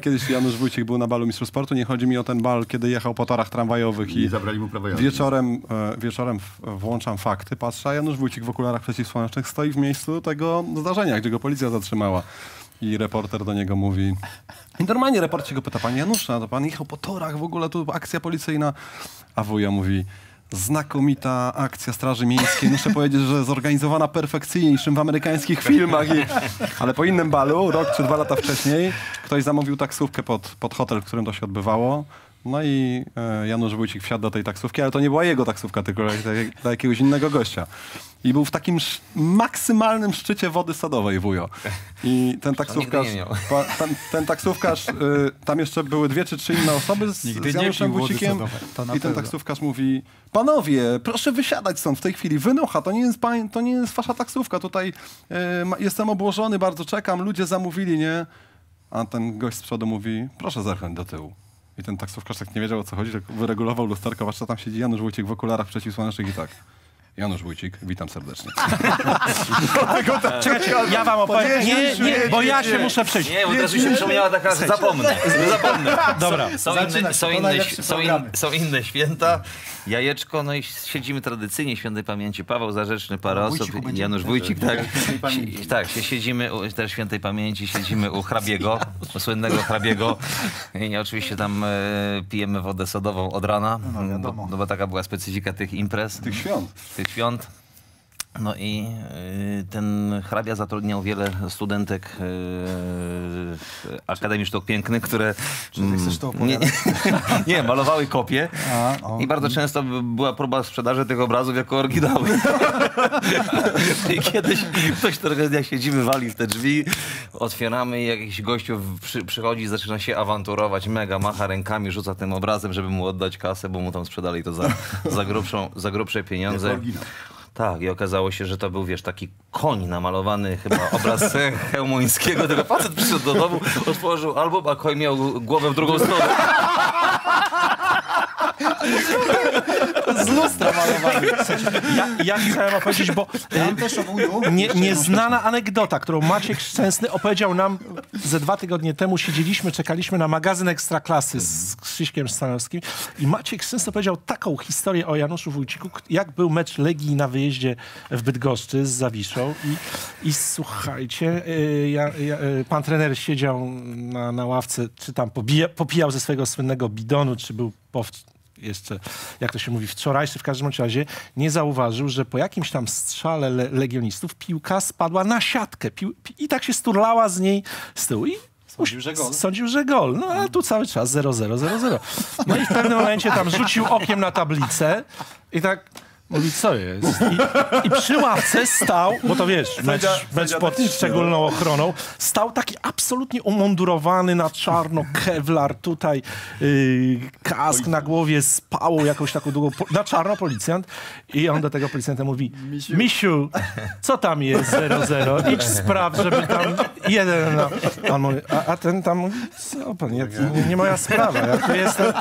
Kiedyś Janusz Wójcik był na balu Mistrzostw Sportu. Nie chodzi mi o ten bal, kiedy jechał po torach tramwajowych I i zabrali mu prawo jazdy. wieczorem, e, wieczorem włączam fakty, patrzę, a Janusz Wójcik w okularach przeciwsłonecznych stoi w miejscu tego zdarzenia, gdzie go policja zatrzymała. I reporter do niego mówi... I normalnie reporter się go pyta, panie Janusza, to pan jechał po torach, w ogóle tu akcja policyjna. A wuja mówi... Znakomita akcja Straży Miejskiej. Muszę powiedzieć, że zorganizowana perfekcyjnie, niż w amerykańskich filmach. I... Ale po innym balu, rok czy dwa lata wcześniej, ktoś zamówił taksówkę pod, pod hotel, w którym to się odbywało. No i e, Janusz Wójcik wsiadł do tej taksówki, ale to nie była jego taksówka, tylko dla, jakiegoś innego gościa. I był w takim sz- maksymalnym szczycie wody sadowej, wujo. I ten taksówkarz, pa, ten, ten taksówkarz, y, tam jeszcze były dwie czy trzy inne osoby z, Nigdy z Januszem Wójcikiem. I ten taksówkarz mówi, panowie, proszę wysiadać stąd w tej chwili, wynocha, to nie jest, pań, to nie jest wasza taksówka, tutaj y, jestem obłożony, bardzo czekam, ludzie zamówili, nie? A ten gość z przodu mówi, proszę zerknąć do tyłu. I ten taksówkarz tak nie wiedział o co chodzi, tak wyregulował lusterko, patrz co tam siedzi Janusz Wójcik w okularach przeciwsłonecznych i tak. Janusz Wójcik, witam serdecznie. Czekajcie, ja wam opowiem. Nie, nie, bo ja się muszę przejść. Nie, bo teraz mi się przypomniała taka, że zapomnę. Zapomnę. Dobra. Są inne, są, inne, są, in, są inne święta. Jajeczko, no i siedzimy tradycyjnie świętej pamięci. Paweł Zarzeczny, parę osób, Janusz. Wójcik, tak. Tak, się siedzimy u też świętej pamięci, siedzimy u hrabiego, u słynnego hrabiego. I oczywiście tam e, pijemy wodę sodową od rana, No, wiadomo. bo, no bo taka była specyfika tych imprez Tych świąt. Świąt. No i y, ten hrabia zatrudniał wiele studentek y, Akademii Sztuk Pięknych, które mm, nie, nie, malowały kopie. I bardzo często by- była próba sprzedaży tych obrazów jako oryginały. I kiedyś ktoś którego dnia siedzimy, wali w te drzwi, otwieramy i jakiś gościu przy, przychodzi, zaczyna się awanturować, mega macha rękami, rzuca tym obrazem, żeby mu oddać kasę, bo mu tam sprzedali to za, za, grubszą, za grubsze pieniądze. Tak, i okazało się, że to był, wiesz, taki koń namalowany, chyba obraz Chełmońskiego. Tego facet przyszedł do domu, otworzył album, a koń miał głowę w drugą stronę. Z lustra malowany. Ja, ja chciałem opowiedzieć, bo y, też nie, nieznana anegdota, którą Maciek Szczęsny opowiedział nam ze dwa tygodnie temu. Siedzieliśmy, czekaliśmy na magazyn Ekstraklasy z Krzyśkiem Stanowskim i Maciek Szczęsny powiedział taką historię o Januszu Wójciku, jak był mecz Legii na wyjeździe w Bydgoszczy z Zawiszą i, i słuchajcie, y, ja, ja, y, pan trener siedział na, na ławce, czy tam pobija, popijał ze swojego słynnego bidonu, czy był po jeszcze, jak to się mówi, wczorajszy w każdym razie, nie zauważył, że po jakimś tam strzale le legionistów piłka spadła na siatkę pił i tak się sturlała z niej z tyłu. I Sądził, że gol. Sądził, że gol. No ale tu cały czas 0-0, 0-0. No i w pewnym momencie tam rzucił okiem na tablicę i tak mówi, co jest? I, i przy ławce stał, bo to wiesz, mecz, mecz pod szczególną ochroną, stał taki absolutnie umundurowany na czarno, kevlar, tutaj yy, kask na głowie z pałą jakąś taką długą, na czarno policjant i on do tego policjanta mówi, Misiu, co tam jest 0-0? Idź sprawdź, żeby tam jeden, no. A On mówi, a, a ten tam mówi, co pan, ja, nie, nie moja sprawa, ja tu jestem.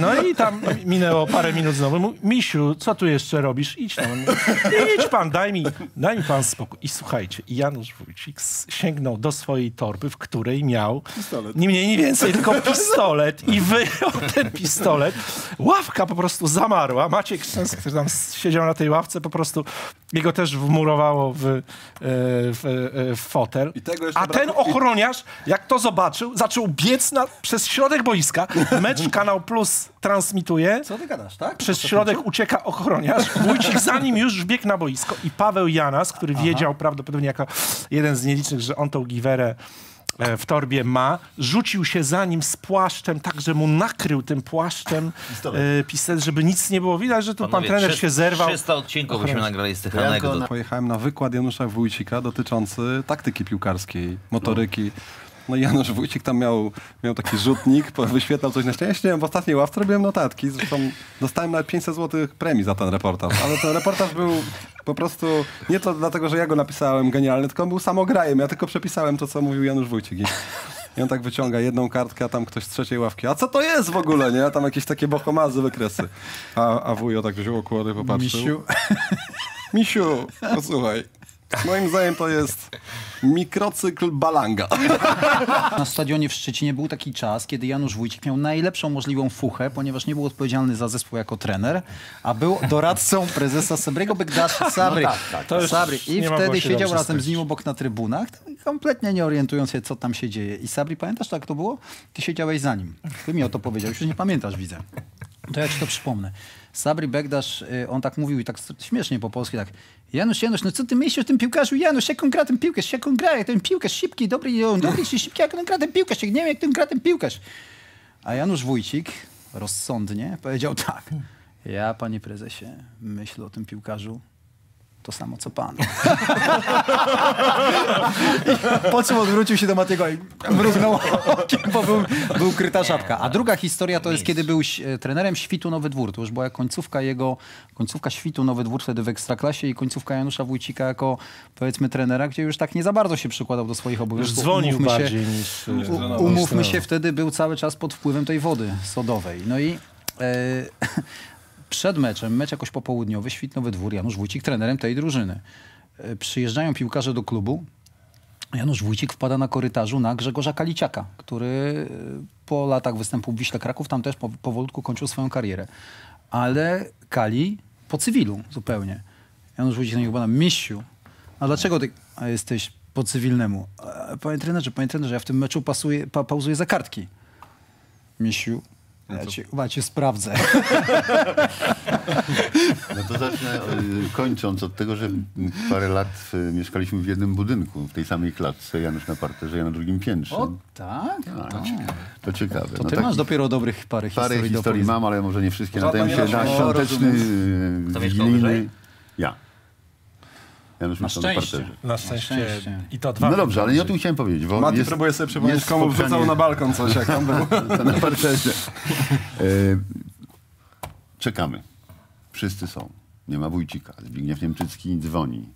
No i tam minęło parę minut znowu, mówi, Misiu, co tu jeszcze robisz? Idź tam. Idź pan, daj mi, daj mi pan spokój. I słuchajcie, Janusz Wójcik sięgnął do swojej torby, w której miał Pistolet. nie mniej, nie więcej, tylko pistolet i wyjął ten pistolet. Ławka po prostu zamarła. Maciek Szczęsny, który tam siedział na tej ławce, po prostu jego też wmurowało w, e, w, e, w fotel. I tego jeszcze A ten ochroniarz, jak to zobaczył, zaczął biec na, przez środek boiska. Mecz Kanał Plus transmituje. Co ty gadasz, tak? Przez środek ucieka ochroniarz. Wójcik za nim już wbiegł na boisko i Paweł Janas, który wiedział prawdopodobnie jako jeden z nielicznych, że on tą giwerę e, w torbie ma, rzucił się za nim z płaszczem, tak, że mu nakrył tym płaszczem Pistolet. e, pistolet, żeby nic nie było widać, że tu pan trener trzy- się zerwał. 300 odcinków byśmy nagrali z tych Ja anegdot. Pojechałem na wykład Janusza Wójcika dotyczący taktyki piłkarskiej, motoryki. No i Janusz Wójcik tam miał, miał taki rzutnik, wyświetlał coś na. Ja siedziałem w ostatniej ławce, robiłem notatki. Zresztą dostałem nawet 500 zł premii za ten reportaż. Ale ten reportaż był po prostu nie to dlatego, że ja go napisałem genialny, tylko on był samograjem. Ja tylko przepisałem to, co mówił Janusz Wójcik. I, on tak wyciąga jedną kartkę, a tam ktoś z trzeciej ławki. A co to jest w ogóle, nie? Tam jakieś takie bohomazy, wykresy. A, a wujo tak wziął okłady, popatrzył. Misiu. Misiu, posłuchaj. Moim zdaniem to jest Mikrocykl Balanga. Na stadionie w Szczecinie był taki czas, kiedy Janusz Wójcik miał najlepszą możliwą fuchę, ponieważ nie był odpowiedzialny za zespół jako trener, a był doradcą prezesa Sabriego Begdasza Sabry. To już Sabry. I nie mogło wtedy siedział razem z nim obok na trybunach, kompletnie nie orientując się, co tam się dzieje. I Sabri, pamiętasz, tak to było? Ty siedziałeś za nim. Ty mi o to powiedziałeś, już nie pamiętasz, widzę. To ja ci to przypomnę. Sabri Begdasz, y, on tak mówił i tak śmiesznie po polsku, tak Janusz, Janusz, no co ty myślisz o tym piłkarzu? Janusz, jak on gra ten piłkarz? Jak on gra? Jak ten piłkarz szybki, dobry, on dobry szybki? Jak on gra ten piłkarz? Jak nie wiem, jak ten gra ten piłkarz. A Janusz Wójcik rozsądnie powiedział tak. Ja, panie prezesie, myślę o tym piłkarzu to samo, co pan. po czym odwrócił się do Matiego i mrugnął okiem, bo był, był kryta szapka. A druga historia to jest, kiedy był e, trenerem Świtu Nowy Dwór. To już była końcówka jego, końcówka Świtu Nowy Dwór wtedy w Ekstraklasie i końcówka Janusza Wójcika jako, powiedzmy, trenera, gdzie już tak nie za bardzo się przykładał do swoich Już obowiązków. dzwonił Umówmy się- bardziej niż... U, niż umówmy się, wtedy był cały czas pod wpływem tej wody sodowej. No i e, przed meczem, mecz jakoś popołudniowy, Świtnowy Dwór, Janusz Wójcik trenerem tej drużyny. E, przyjeżdżają piłkarze do klubu. Janusz Wójcik wpada na korytarzu na Grzegorza Kaliciaka, który e, po latach występu w Wiśle Kraków tam też po, powolutku kończył swoją karierę. Ale Kali po cywilu zupełnie. Janusz Wójcik na niego pana Misiu, a dlaczego ty jesteś po cywilnemu? "E, Panie trenerze, panie trenerze, ja w tym meczu pasuję, pa, pauzuję za kartki. Misiu, ja cię, ja cię sprawdzę. No to zacznę, y, kończąc od tego, że parę lat y, mieszkaliśmy w jednym budynku, w tej samej klatce, Janusz na parterze, ja na drugim piętrze. O tak? To, to ciekawe. To No ty tak- masz dopiero dobrych parę historii Parę historii mam, ale może nie wszystkie. Nadają się na świąteczny, mieszkał wigilijny. Ja. Janusz Na na szczęście. parterze. Na szczęście. szczęście. I to dwa No dobrze, ale nie o tym chciałem powiedzieć, bo Mati jest, próbuje sobie przypomnieć, komu wrzucał na balkon coś, jak tam było. Na parterze. E, czekamy. Wszyscy są. Nie ma Wójcika. Zbigniew Niemczycki dzwoni.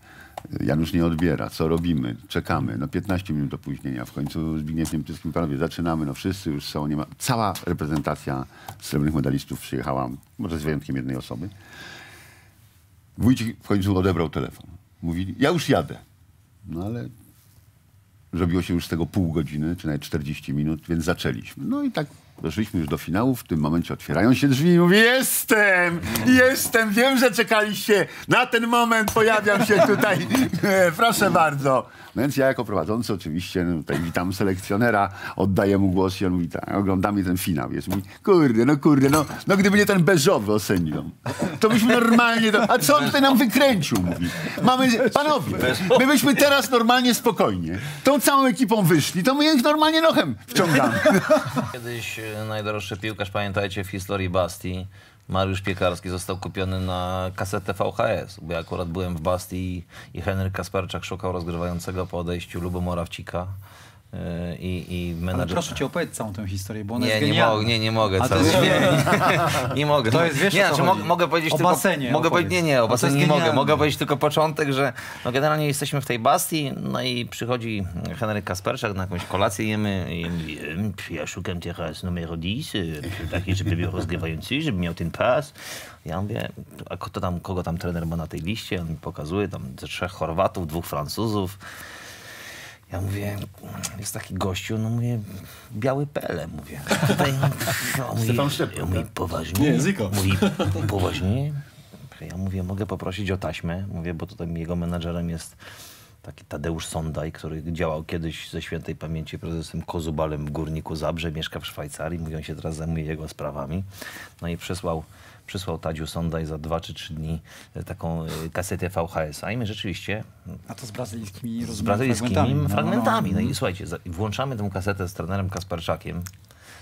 Janusz nie odbiera. Co robimy? Czekamy. No 15 minut opóźnienia. W końcu Zbigniew Niemczycki panowie, zaczynamy. No wszyscy już są. Nie ma... Cała reprezentacja srebrnych medalistów przyjechała, może z wyjątkiem jednej osoby. Wójcik w końcu odebrał telefon. Mówi, ja już jadę. No ale Zrobiło się już z tego pół godziny, czy nawet 40 minut, więc zaczęliśmy. No i tak doszliśmy już do finału. W tym momencie otwierają się drzwi i mówię, jestem, jestem, wiem, że czekaliście na ten moment, pojawiam się tutaj, proszę bardzo. No więc ja jako prowadzący oczywiście no, tutaj witam selekcjonera, oddaję mu głos i on mówi tak, oglądamy ten finał. Jest mówi, kurde, no kurde, no, no gdyby nie ten beżowy osędzią, to byśmy normalnie, do... a co on tutaj nam wykręcił, mówi. Mamy, panowie, my byśmy teraz normalnie spokojnie, tą całą ekipą wyszli, to my ich normalnie nochem wciągamy. Kiedyś najdroższy piłkarz, pamiętajcie, w historii Bastii, Mariusz Piekarski został kupiony na kasetę VHS, bo ja akurat byłem w Bastii i Henryk Kasperczak szukał rozgrywającego po odejściu Lubomora Wcika e, i, i Ale menadżer... proszę cię opowiedz całą tę historię, bo ona Nie, jest nie, genialna. mogę, nie, nie mogę. To jest nie mogę. To jest, wiesz, nie, znaczy, chodzi? mo- mogę powiedzieć O tylko... basenie Mogę opowiedz. nie, nie, o basenie nie mogę. genialne. Mogę powiedzieć tylko początek, że no generalnie jesteśmy w tej Bastii, no i przychodzi Henryk Kasperczak, na jakąś kolację jemy i mówi, "Em, ja szukam teraz numeru 10, e, taki, żeby był rozgrywający, żeby miał ten pas. Ja mówię, a kto tam, kogo tam trener ma na tej liście? On mi pokazuje, tam ze trzech Chorwatów, dwóch Francuzów. Ja mówię, jest taki gościu, no mówię, biały Pele, mówię. Tutaj, no, mówi, ja mówi, tak? poważnie? Nie, Zico. Mówi, poważnie? Ja mówię, mogę poprosić o taśmę, mówię, bo tutaj jego menadżerem jest taki Tadeusz Sondaj, który działał kiedyś ze świętej pamięci prezesem Kozubalem w Górniku Zabrze, mieszka w Szwajcarii, mówi, on się teraz zajmuje jego sprawami. No i przysłał, przysłał Tadziu Sondaj za dwa czy trzy dni e, taką e, kasetę VHS-a i my rzeczywiście A to z brazylijskimi, z brazylijskimi fragmentami. fragmentami. No, i słuchajcie, za- włączamy tę kasetę z trenerem Kasperczakiem,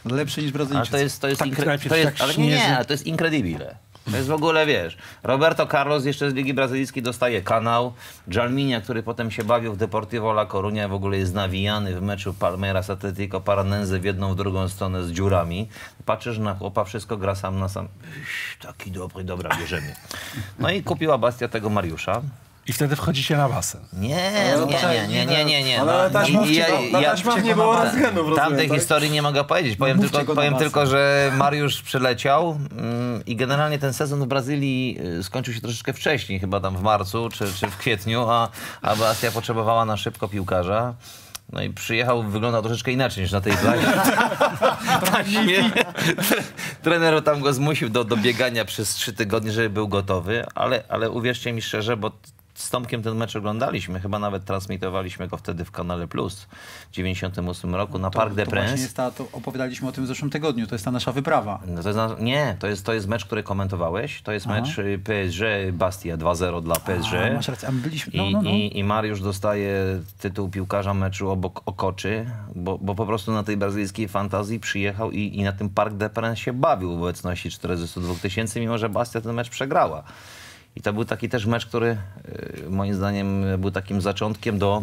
No, Lepsze niż ale Brazylijczycy. to jest, to jest, Tak, to jest tak ale nie, nie, ale to jest incredibile. To jest w ogóle, wiesz, Roberto Carlos jeszcze z Ligi Brazylijskiej dostaje kanał, Jalminia, który potem się bawił w Deportivo La Coruña, w ogóle jest nawijany w meczu Palmeiras Atletico Paranense w jedną, w drugą stronę z dziurami. Patrzysz na chłopa, wszystko gra sam na sam. Taki dobry, dobra, bierzemy. No i kupiła Bastia tego Mariusza. I wtedy wchodzicie na basen. Nie, nie, nie, nie, nie, nie, nie. Ale No, na taśmach ja- ja- taśmach nie było rozumiem, Tamtej tak? historii nie mogę powiedzieć. Powiem, Mówcie tylko, powiem tylko, że Mariusz przyleciał mm, i generalnie ten sezon w Brazylii y, skończył się troszeczkę wcześniej, chyba tam w marcu czy, czy w kwietniu, a, a potrzebowała na szybko piłkarza. No i przyjechał, wyglądał troszeczkę inaczej niż na tej taśmie. taśmie. Trener tam go zmusił do, do biegania przez trzy tygodnie, żeby był gotowy, ale, ale uwierzcie mi szczerze, bo z Tomkiem ten mecz oglądaliśmy, chyba nawet transmitowaliśmy go wtedy w Kanale Plus w 98 roku na Parc des To Princes. jest ta, to opowiadaliśmy o tym w zeszłym tygodniu, to jest ta nasza wyprawa. No to jest nie, to jest, to jest mecz, który komentowałeś. To jest Aha. mecz y, PSG Bastia 2-0 dla PSG. A, masz rację, a my byliśmy, no, I, no, no. i, I Mariusz dostaje tytuł piłkarza meczu obok Okoczy, bo, bo po prostu na tej brazylijskiej fantazji przyjechał i, i na tym Parc des Princes się bawił w obecności 42 tysięcy, mimo że Bastia ten mecz przegrała. I to był taki też mecz, który y, moim zdaniem był takim zaczątkiem do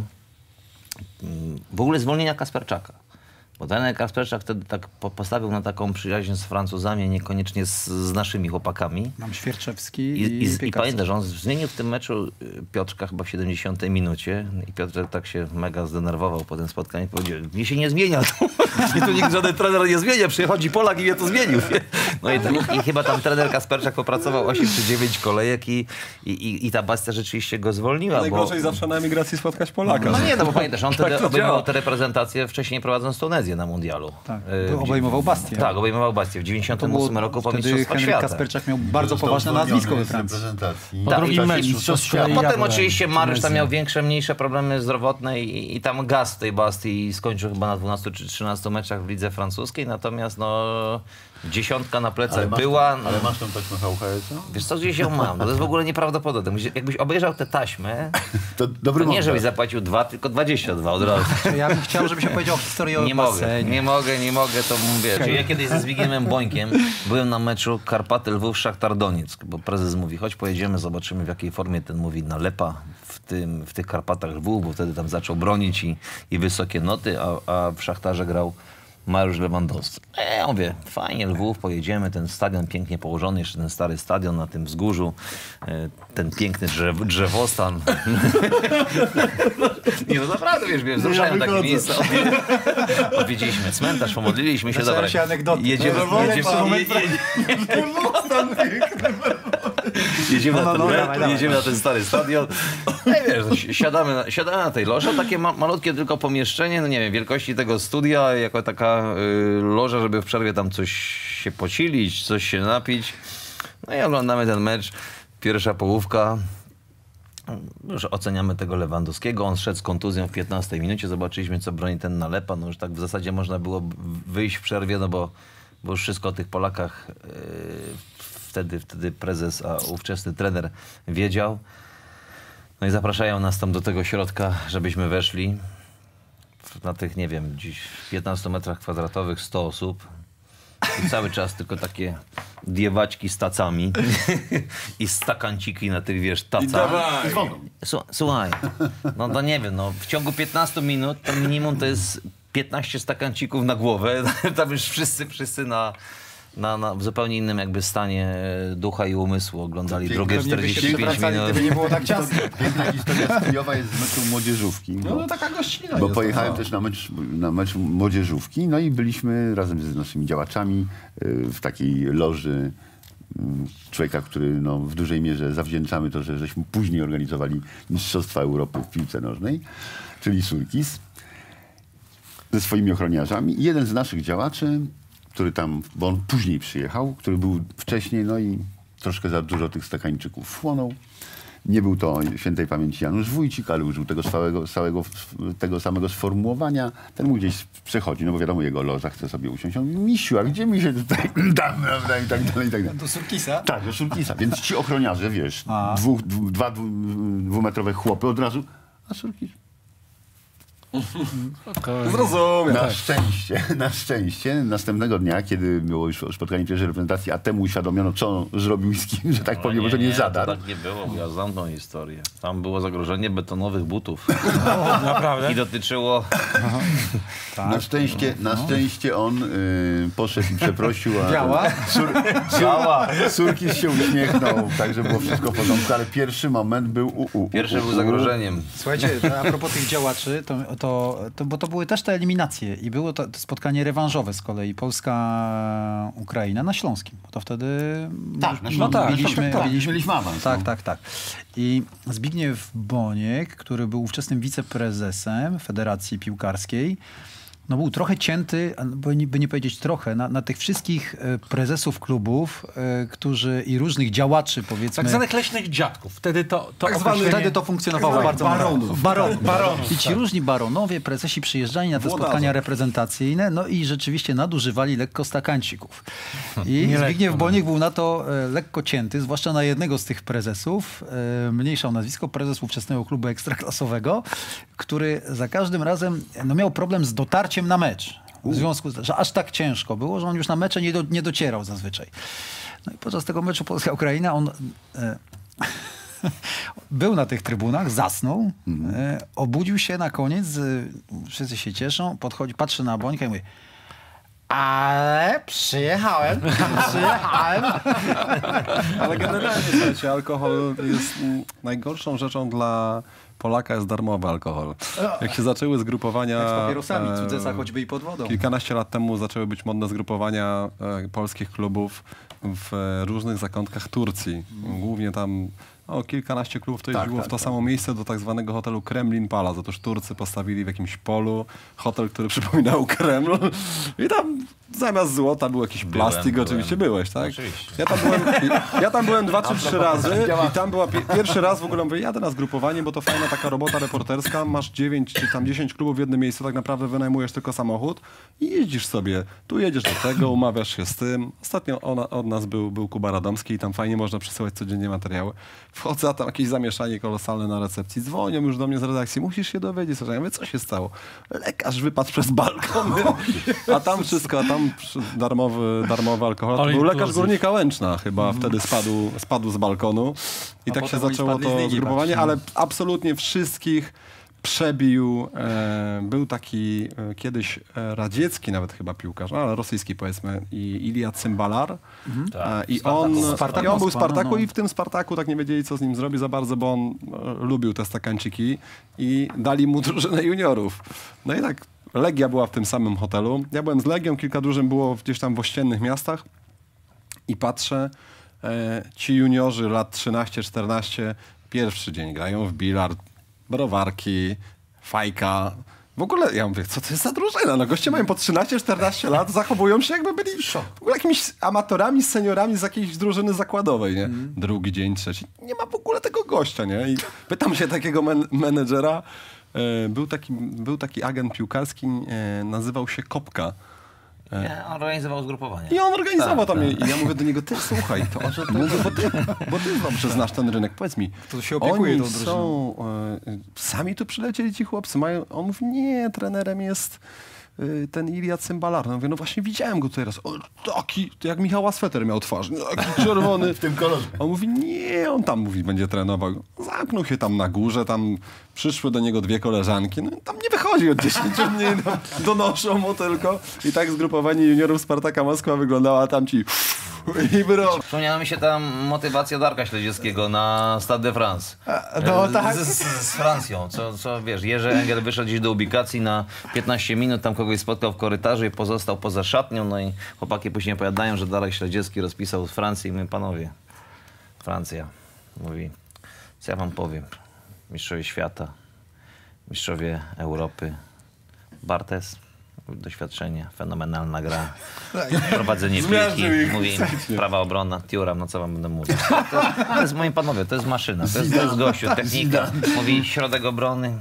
mm, w ogóle zwolnienia Kasperczaka. Bo ten Kasperczak wtedy tak po- postawił na taką przyjaźń z Francuzami, niekoniecznie z, z naszymi chłopakami. Mam Świerczewski I, i, i, i pamiętam, że on zmienił w tym meczu y, Piotrka chyba w 70 minucie i Piotr tak się mega zdenerwował po tym spotkaniu. Powiedział, mnie się nie zmienia. mnie tu nikt żaden trener nie zmienia. Przychodzi Polak i mnie to zmienił. No i, tak, i chyba tam trener Kasperczak popracował 8 czy 9 kolejek i, i, i, i ta Bastia rzeczywiście go zwolniła. Bo, Najgorzej zawsze na emigracji spotkać Polaka. no nie, no bo pamiętasz, on wtedy to obejmował działa. tę reprezentację wcześniej prowadząc Tunezję na mundialu. Tak, w- obejmował Bastię. Tak, obejmował Bastię w To 98 było- roku po Mistrzostwach Henryk Świata. Kasperczak miał bardzo poważne nazwisko we Francji. Po Tak, drugim meczu. ja Potem oczywiście Mariusz tam miał większe, mniejsze problemy zdrowotne i, i tam gaz w tej Bastii i skończył chyba na 12 czy 13 meczach w lidze francuskiej, natomiast no dziesiątka na plecach masz była. tą- ale masz tą taśmę VHS-a? Wiesz co, gdzieś ją mam, no to jest w ogóle nieprawdopodobne. Jakbyś- obejrzał tę taśmę, To to dobry nie montaż. żebyś zapłacił dwa, tylko 22 od razu. Ja bym chciał, żebyś opowiedział historię o Nie mogę, nie mogę, nie mogę, to mówię. Czyli ja kiedyś ze Zbigniewem Bońkiem byłem na meczu Karpaty Lwów Szachtar Donieck, bo prezes mówi, chodź pojedziemy, zobaczymy w jakiej formie ten mówi nalepa w, tym, w tych Karpatach Lwów, bo wtedy tam zaczął bronić i, i wysokie noty, a, a w Szachtarze grał Mariusz Lewandowski. E, ja mówię, fajnie Lwów, pojedziemy, ten stadion pięknie położony, jeszcze ten stary stadion na tym wzgórzu, e, ten piękny drzew, drzewostan. Nie, no naprawdę, wiesz, mnie wzruszają takie miejsca. Odwi- Odwiedziliśmy cmentarz, pomodliliśmy się. Dobra, się anegdoty. Jedziemy, No, jedziemy, je, je, jedziemy, na, No, ten, no, no, dawaj, dawaj. jedziemy na ten stary stadion. No i wiesz, si- siadamy na, siadamy na tej loży, takie ma, malutkie tylko pomieszczenie, no nie wiem, wielkości tego studia, jako taka y, loża, żeby w przerwie tam coś się posilić, coś się napić. No i oglądamy ten mecz. Pierwsza połówka, już oceniamy tego Lewandowskiego. On szedł z kontuzją w 15 minucie. Zobaczyliśmy, co broni ten nalepa. No już tak w zasadzie można było wyjść w przerwie, no bo, bo już wszystko o tych Polakach yy, wtedy, wtedy prezes, a ówczesny trener wiedział. No i zapraszają nas tam do tego środka, żebyśmy weszli. Na tych, nie wiem, dziś 15 metrach kwadratowych 100 osób. I cały czas tylko takie diewaczki z tacami i stakanciki na tych, wiesz, tacach. Słu- Słuchaj, no to nie wiem, no w ciągu 15 minut to minimum to jest 15 stakancików na głowę. Tam już wszyscy, wszyscy na, na, na w zupełnie innym jakby stanie e, ducha i umysłu oglądali drugie Pewnie byście 45 przewracali, minut. gdyby nie było tak ciasno. Piękna historia studijowa jest z meczu młodzieżówki. No, no taka gościna Bo jest, pojechałem no. też na mecz, na mecz młodzieżówki, no i byliśmy razem z naszymi działaczami y, w takiej loży y, człowieka, który no, w dużej mierze zawdzięczamy to, że żeśmy później organizowali Mistrzostwa Europy w piłce nożnej, czyli Surkis, ze swoimi ochroniarzami. I jeden z naszych działaczy, który tam, bo on później przyjechał, który był wcześniej, no i troszkę za dużo tych stakańczyków wchłonął. Nie był to świętej pamięci Janusz Wójcik, ale użył tego, stałego, stałego, tego samego sformułowania. Ten mu gdzieś przechodzi, no bo wiadomo, jego loża chce sobie usiąść. On mówi, misiu, a gdzie mi się tutaj dam, prawda, i tak dalej, i tak dalej. Do Surkisa? Tak, do Surkisa. Więc ci ochroniarze, wiesz, dwóch, dwa dwu, dwumetrowe chłopy od razu, a Surkis Zrozumiem. Na szczęście, na szczęście, następnego dnia, kiedy było już spotkanie pierwszej reprezentacji, a temu uświadomiono, co zrobił i z kim, że tak powiem, że nie, zadarł. To tak nie było, ja znam tą historię. Tam było zagrożenie betonowych butów. Naprawdę? I dotyczyło... Na szczęście, na szczęście on y, poszedł i przeprosił, a Działa? Sur, Działa. Surkis się uśmiechnął, także było wszystko w porządku, ale pierwszy moment był u, u, u, Pierwszy był zagrożeniem. Słuchajcie, a propos tych działaczy, to, to, to, bo to były też te eliminacje i było to, to spotkanie rewanżowe z kolei Polska-Ukraina na Śląskim. To wtedy Tak, na już Śląskim. tak, biliśmy, tak, tak, biliśmy, mieliśmy awans, Tak, no. tak, tak. I Zbigniew Boniek, który był ówczesnym wiceprezesem Federacji Piłkarskiej, no był trochę cięty, by nie, powiedzieć trochę, na, na tych wszystkich e, prezesów klubów, e, którzy i różnych działaczy, powiedzmy. Tak zwanych leśnych dziadków. Wtedy to, to Tak zwany, wtedy to funkcjonowało zwanych bardzo baronów. Baronów. Baronów, I ci tak. różni baronowie, prezesi przyjeżdżali na te Włodarze. spotkania reprezentacyjne, no i rzeczywiście nadużywali lekko stakancik. I Nie Zbigniew lekko, Boniek był na to e, lekko cięty, zwłaszcza na jednego z tych prezesów, mniejsza o nazwisko, prezes ówczesnego klubu ekstraklasowego, który za każdym razem no, miał problem z dotarciem na mecz. W związku z tym, że aż tak ciężko było, że on już na mecze nie, do, nie docierał zazwyczaj. No i podczas tego meczu Polska-Ukraina on e, był na tych trybunach, zasnął, e, obudził się na koniec, e, wszyscy się cieszą, podchodzi, patrzy na Bońka i mówi ale przyjechałem, przyjechałem. Ale generalnie, słuchajcie, alkohol jest najgorszą rzeczą dla Polaka jest darmowy alkohol. Jak się zaczęły zgrupowania... Jak z papierosami, e, cudzesa choćby i pod wodą. Kilkanaście lat temu zaczęły być modne zgrupowania e, polskich klubów w e, różnych zakątkach Turcji. Głównie tam o, kilkanaście klubów to jeździło tak, w to tak. samo miejsce do tak zwanego hotelu Kremlin Palace. Otóż Turcy postawili w jakimś polu hotel, który przypominał Kreml i tam zamiast złota był jakiś Byłem, plastik. byłem. Oczywiście byłeś, tak? Oczywiście. Ja tam byłem, ja tam byłem dwa czy trzy razy i tam była pi- pierwszy raz w ogóle mówię, jadę na zgrupowanie, bo to fajna taka robota reporterska, masz dziewięć czy tam dziesięć klubów w jednym miejscu, tak naprawdę wynajmujesz tylko samochód i jeździsz sobie. Tu jedziesz do tego, umawiasz się z tym. Ostatnio ona, od nas był, był Kuba Radomski i tam fajnie można przesyłać codziennie materiały. Wchodzę, a tam jakieś zamieszanie kolosalne na recepcji. Dzwonią już do mnie z redakcji, musisz się dowiedzieć. Ja mówię, co się stało? Lekarz wypadł przez balkon. A tam wszystko, a tam darmowy, darmowy alkohol. To był lekarz. Górnika Łęczna chyba wtedy spadł, spadł z balkonu. I A tak się zaczęło to zgrupowanie, ale absolutnie wszystkich przebił. E, był taki e, kiedyś e, radziecki nawet chyba piłkarz, no, ale rosyjski powiedzmy, i Ilia Cymbalar. E, I on, i on był w Spartaku no. i w tym Spartaku tak nie wiedzieli, co z nim zrobi za bardzo, bo on e, lubił te stakanciki i dali mu drużynę juniorów. No i tak Legia była w tym samym hotelu. Ja byłem z Legią, kilka drużyn było gdzieś tam w ościennych miastach i patrzę, e, ci juniorzy lat 13-14 pierwszy dzień grają w bilard, browarki, fajka. W ogóle ja mówię, co to jest za drużyna? No goście mają po 13-14 lat, zachowują się jakby byli w ogóle jakimiś amatorami, seniorami z jakiejś drużyny zakładowej, nie? Drugi dzień, trzeci. Nie ma w ogóle tego gościa, nie? I pytam się takiego men- menedżera, był taki, był taki agent piłkarski, e, nazywał się Kopka. Ja organizował zgrupowanie. I on organizował Tak, tam. I ja mówię do niego, ty słuchaj, to, to, to, bo, ty, bo ty dobrze znasz ten rynek. Powiedz mi, To się opiekuje oni tą drużyną. są, e, sami tu przylecieli ci chłopcy, mają, on mówi, nie, trenerem jest e, ten Ilia Cymbalar. No mówię, no właśnie widziałem go tutaj raz. O, taki, jak Michała Sweter miał twarz, taki czerwony. W tym kolorze. On mówi, nie, on tam mówi, będzie trenował. Zamknął się tam na górze, tam przyszły do niego dwie koleżanki. No, tam nie wychodzi od 10 dni, no, donoszą mu tylko. I tak zgrupowanie juniorów Spartaka Moskwa wyglądała, a tam ci i bro. Przypomniała mi się tam motywacja Darka Śledzieckiego na Stade de France. no E, tak. Z, z, z Francją. Co, co wiesz, Jerzy Engel wyszedł gdzieś do ubikacji na 15 minut, tam kogoś spotkał w korytarzu i pozostał poza szatnią. No i chłopaki później opowiadają, że Darek Śledziecki rozpisał z Francji i my panowie. Francja. Mówi, co ja wam powiem. Mistrzowie świata, mistrzowie Europy. Bartes, doświadczenie, fenomenalna gra. Prowadzenie Zmiażdżył piłki, ich. mówi prawa obrona, Tiuram, no co wam będę mówić. To, to jest, moi panowie, to jest maszyna, to jest, to jest gościu, technika. Mówi środek obrony,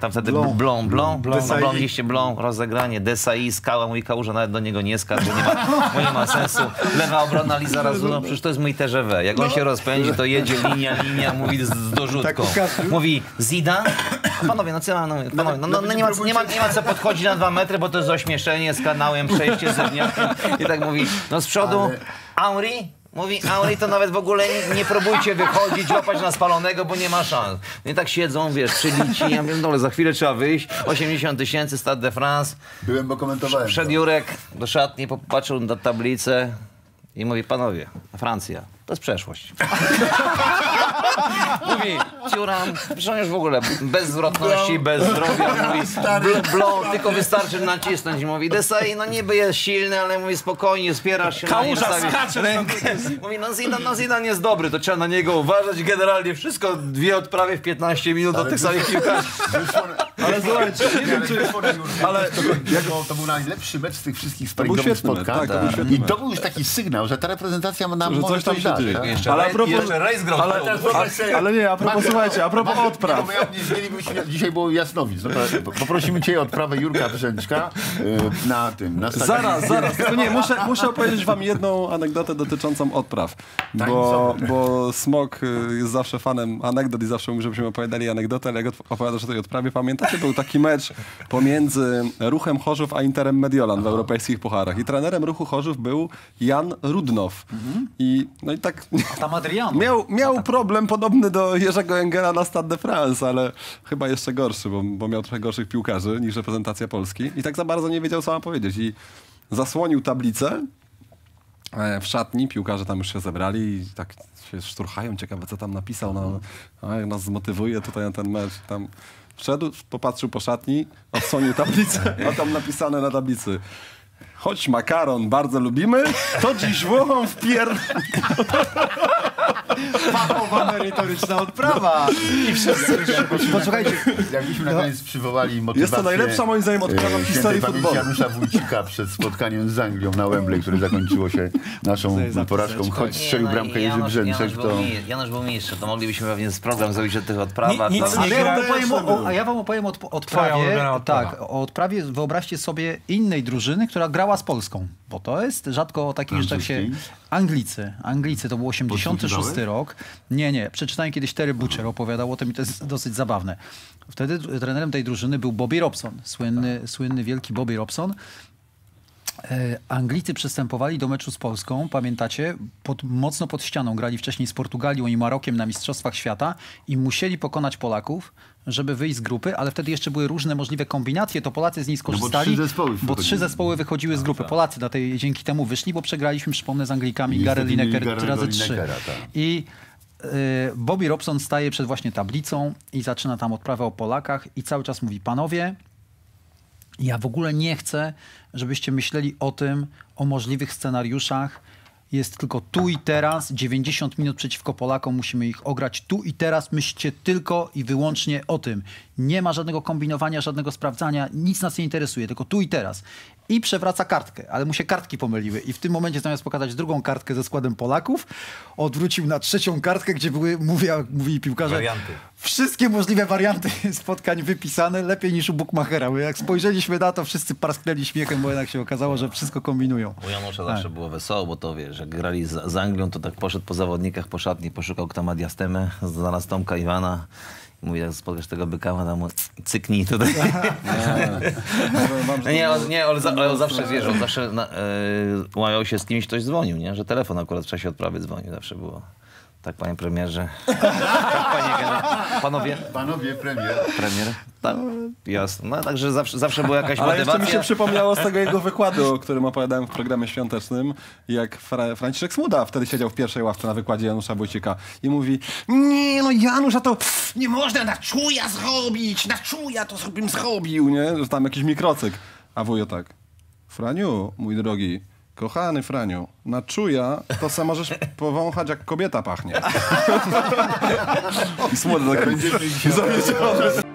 tam wtedy Blon, Blon, Blon, Blon, no, Blon liście Blon, rozegranie, Desai, skała, mój kałuża nawet do niego nie skacz, bo nie ma, bo nie ma sensu. Lewa obrona Liza Razu, no przecież to jest mój TGW. Jak on się rozpędzi, to jedzie linia, linia, mówi z, z dorzutką. Mówi Zidane, Panowie, no co mam, no, panowie, no, no, no, nie, ma, nie, ma, nie ma co podchodzić na dwa metry, bo to jest ośmieszenie z kanałem, przejście ze dnia. I tak mówi, no z przodu, Auri, mówi, Auri to nawet w ogóle nie, nie próbujcie wychodzić, łapać na spalonego, bo nie ma szans. No i tak siedzą, wiesz, przybici, ja mówię, no za chwilę trzeba wyjść, 80 tysięcy, Stade de France, Byłem, bo komentowałem. To. Jurek do szatni, popatrzył na tablicę i mówi, panowie, Francja, to jest przeszłość. mówi, Ciuram, już w ogóle bez zwrotności, bez zdrowia, mówi, bl- blond, tylko wystarczy nacisnąć. I mówi, Desai, no niby jest silny, ale mówi, spokojnie, spierasz się Kałuża na nim, stawisz skacze, rękę. Mówi, no Zidane, no Zidane jest dobry, to trzeba na niego uważać. Generalnie wszystko, dwie odprawy w 15 minut od tych samych piłkarzy. Ale słuchajcie, nie wiem, czy... Ale to, był najlepszy mecz z tych wszystkich sparingowych spotkań. tak, świetny I to był już taki sygnał, że ta reprezentacja nam Że może coś tam się dać. dzieje. tak? Jeszcze, Ale a ale propos- jeszcze rejs grał. Ale, teraz Ale nie, a propos, słuchajcie, a propos odpraw. Nie, bo ja nie dzisiaj było Jasnowic. No to poprosimy cię o odprawę Jurka Brzęczka y, na tym, na. Zaraz, zaraz. Tylko nie, muszę, muszę opowiedzieć wam jedną anegdotę dotyczącą odpraw. Bo, bo Smok y, jest zawsze fanem anegdot i zawsze mówi, żebyśmy opowiadali anegdotę, ale jak opowiadasz o tej odprawie, pamiętacie, był taki mecz pomiędzy Ruchem Chorzów a Interem Mediolan w europejskich pucharach. I trenerem Ruchu Chorzów był Jan Rudnow. I, no i tak Tam Adriano. miał, miał problem podobny do Jerzego Engela na Stade de France, ale chyba jeszcze gorszy, bo, bo miał trochę gorszych piłkarzy niż reprezentacja Polski. I tak za bardzo nie wiedział, co ma powiedzieć. I zasłonił tablicę e, w szatni, piłkarze tam już się zebrali i tak się szturchają, ciekawe co tam napisał, no, a jak nas zmotywuje tutaj na ten mecz. Tam wszedł, popatrzył po szatni, odsłonił tablicę, a tam napisane na tablicy Choć makaron bardzo lubimy, to dziś Włochom wpier... Fachowa merytoryczna odprawa. I wszyscy. Posłuchajcie, Jakbyśmy na koniec przywołali motywację... Jest to najlepsza moim zdaniem odprawa w e, historii futbolu. Janusza Wójcika przed spotkaniem z Anglią na Wembley, które zakończyło się naszą porażką. Choć strzelił bramkę Jerzy Brzęczek, Janusz, to... Janusz był mistrzem, to moglibyśmy pewnie z program zrobić o tych odprawach. No, a ja wam opowiem o odprawie. Tak, o odprawie wyobraźcie sobie innej drużyny, która grała z Polską. Bo to jest rzadko o takich rzeczach się. Anglicy. Anglicy to był 86 Podsłuchiwałeś? rok. Nie, nie. Przeczytałem kiedyś Terry Butcher opowiadał o tym i to jest dosyć zabawne. Wtedy trenerem tej drużyny był Bobby Robson. Słynny, słynny wielki Bobby Robson. E, Anglicy przystępowali do meczu z Polską, pamiętacie, pod, mocno pod ścianą. Grali wcześniej z Portugalią i Marokiem na Mistrzostwach Świata i musieli pokonać Polaków, żeby wyjść z grupy, ale wtedy jeszcze były różne możliwe kombinacje, to Polacy z niej skorzystali. trzy zespoły bo trzy zespoły wychodziły z grupy. Polacy na tej, dzięki temu wyszli, bo przegraliśmy, przypomnę, z Anglikami Gary Lineker razy trzy. Tak. I y, Bobby Robson staje przed właśnie tablicą i zaczyna tam odprawę o Polakach i cały czas mówi, panowie, ja w ogóle nie chcę, żebyście myśleli o tym, o możliwych scenariuszach. Jest tylko tu i teraz, 90 minut przeciwko Polakom, musimy ich ograć tu i teraz. Myślcie tylko i wyłącznie o tym. Nie ma żadnego kombinowania, żadnego sprawdzania, nic nas nie interesuje, tylko tu i teraz. I przewraca kartkę, ale mu się kartki pomyliły. I w tym momencie zamiast pokazać drugą kartkę ze składem Polaków, odwrócił na trzecią kartkę, gdzie były, mówili piłkarze, Warianty. Wszystkie możliwe warianty spotkań wypisane, lepiej niż u Bookmachera. Bo Jak spojrzeliśmy na to, wszyscy parsknęli śmiechem, bo jednak się okazało, że wszystko kombinują. U Janusza zawsze było wesoło, bo to wiesz, jak grali z, z Anglią, to tak poszedł po zawodnikach, po szatni, poszukał kto ma diastemę, znalazł Tomka Iwana. I Mówi, jak spotkasz tego byka, tam cyknij tutaj. No nie, on, nie, on, za, on zawsze, wiesz, on zawsze na, e, łajał się z kimś, ktoś dzwonił, nie? Że telefon akurat w czasie odprawy dzwonił, zawsze było. Tak, panie premierze. tak, panie generał. Panowie, Panowie premier. premier. Tak, jasne. No, także zawsze, zawsze była jakaś Ale jeszcze mi motywacja. się przypomniało z tego jego wykładu, o którym opowiadałem w programie świątecznym, jak Fra Franciszek Smuda wtedy siedział w pierwszej ławce na wykładzie Janusza Wójcika i mówi nie no Janusz, a to nie można na czuja zrobić, na czuja to bym zrobił, nie? Że tam jakiś mikrocyk. A wujo tak, Franiu, mój drogi, kochany Franiu, na czuja to se możesz powąchać jak kobieta pachnie. I Smuda tak